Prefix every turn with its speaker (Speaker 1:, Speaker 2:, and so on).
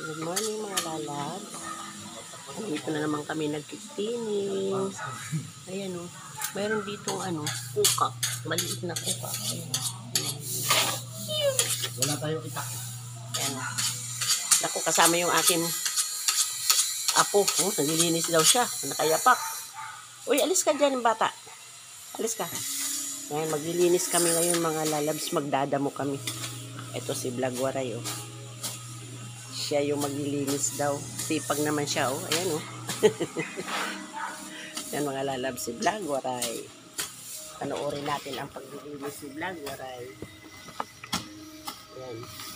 Speaker 1: Good morning mga lalab. Dito na naman kami nagkitining. Ayan o. Mayroon dito ano, kuka. Maliit na kuka.
Speaker 2: Wala tayong itak.
Speaker 1: Ayan. Ako kasama yung aking apo. Oh, naglilinis daw siya. Nakayapak. Uy, alis ka dyan, bata. Alis ka. Ayan, maglilinis kami ngayon mga lalabs. Magdadamo kami. Ito si Blagwaray, oh. Siya yung maglilinis daw. Sipag naman siya, oh. Ayan, oh. Yan mga lalabs, si Blagwaray. Panoorin natin ang paglilinis si Blagwaray. Ayan.